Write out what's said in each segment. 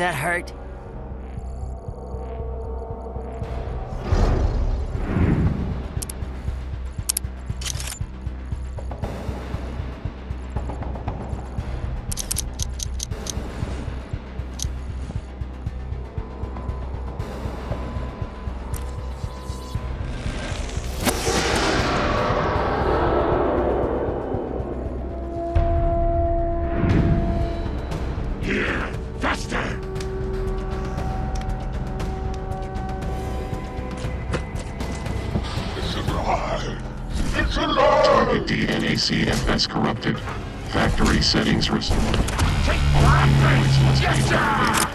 that hurt? Corrupted. Factory settings restored. Take must be Yes, sir!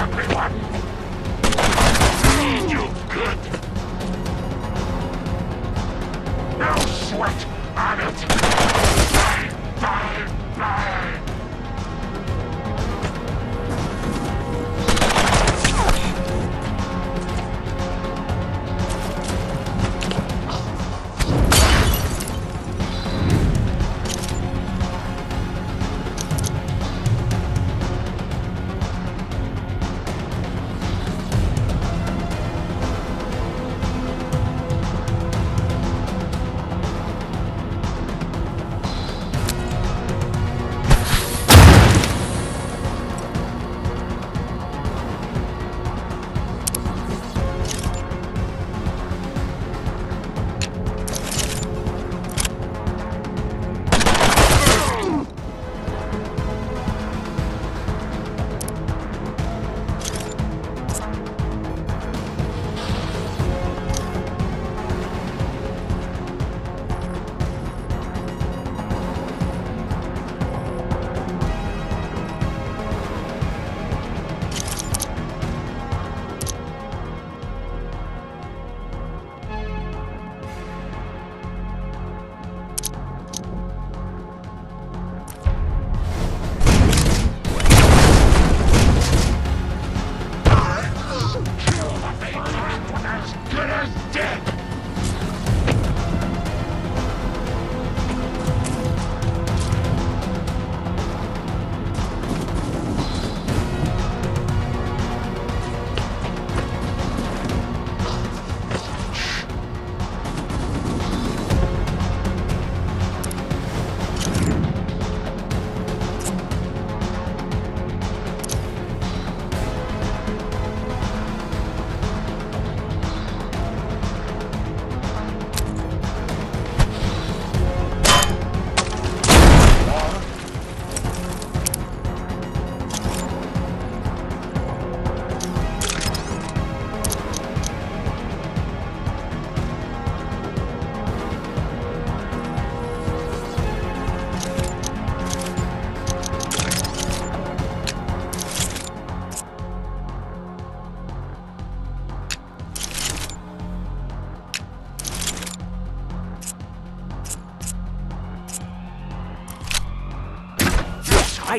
everyone! You good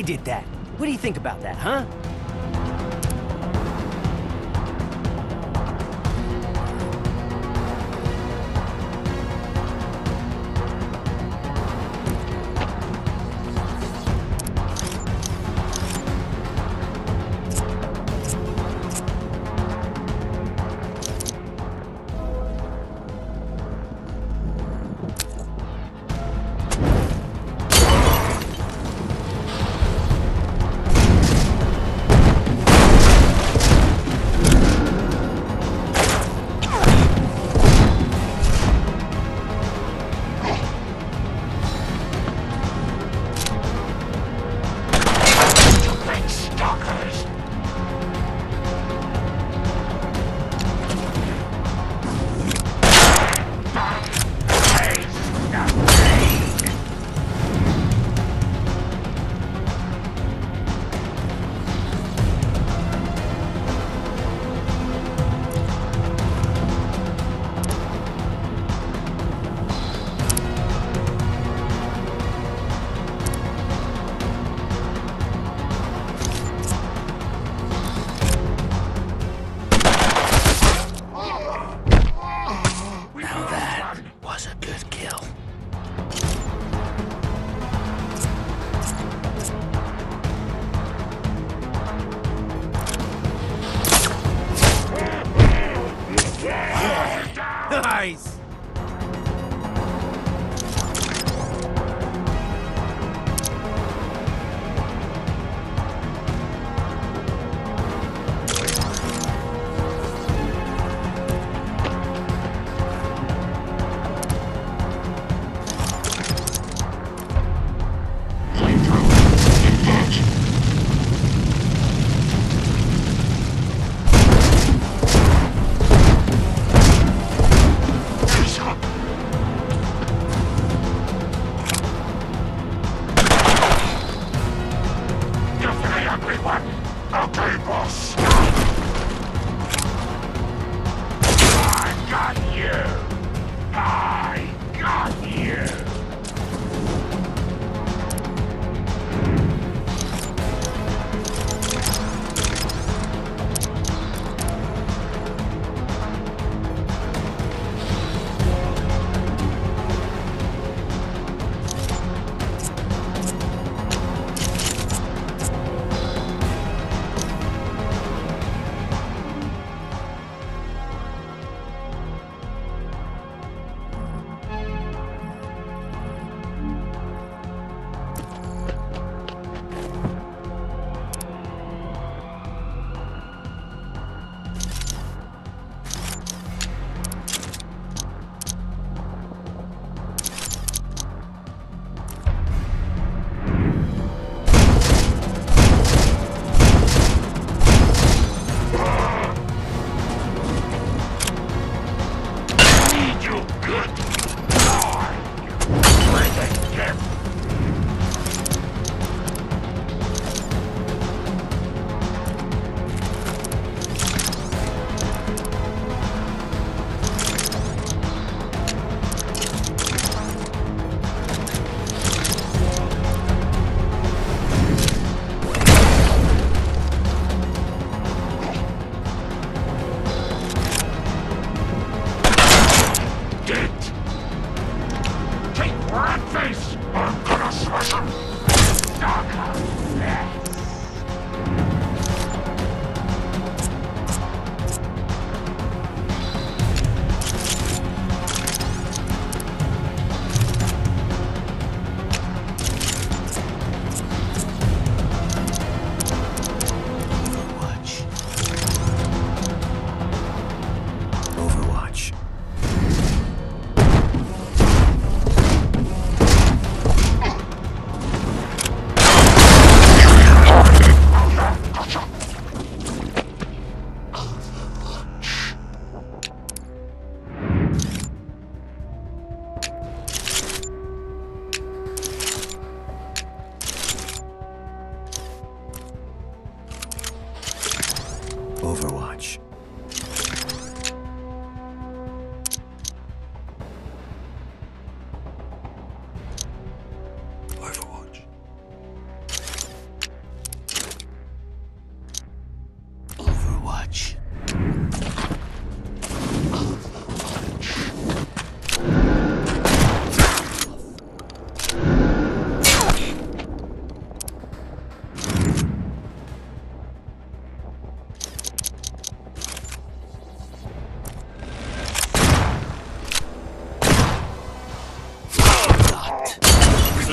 did that. What do you think about that, huh?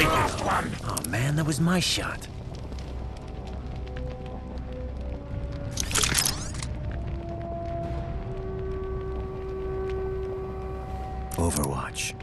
Off one. Oh man, that was my shot. Overwatch.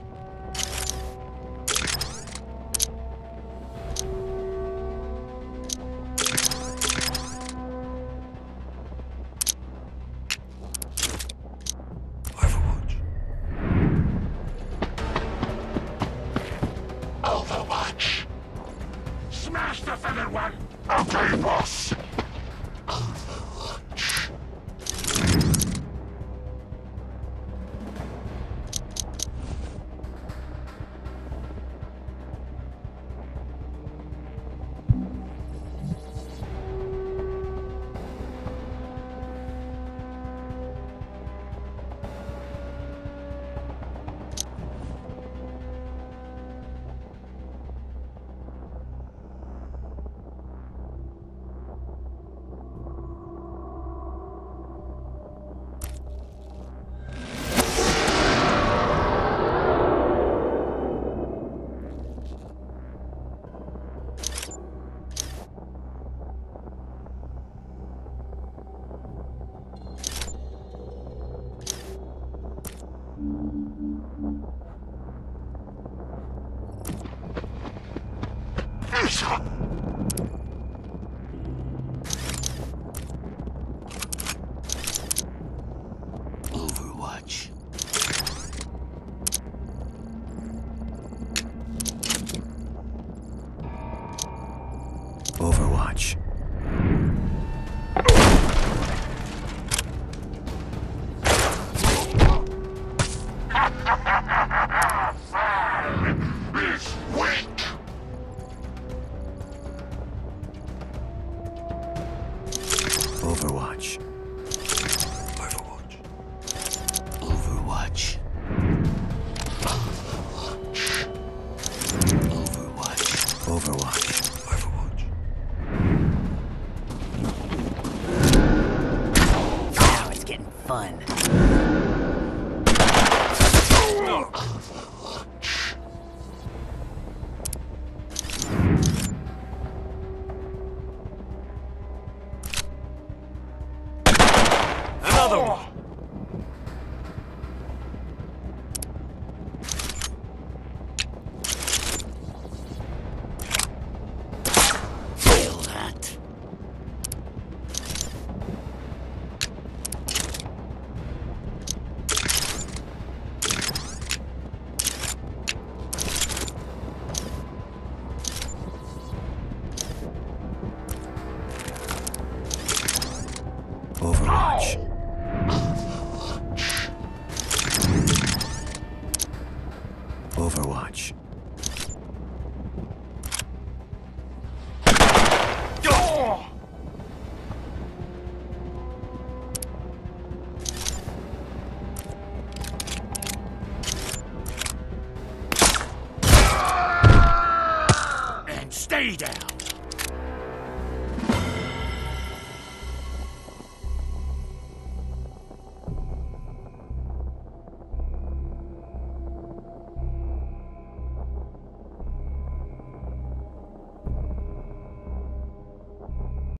Overwatch.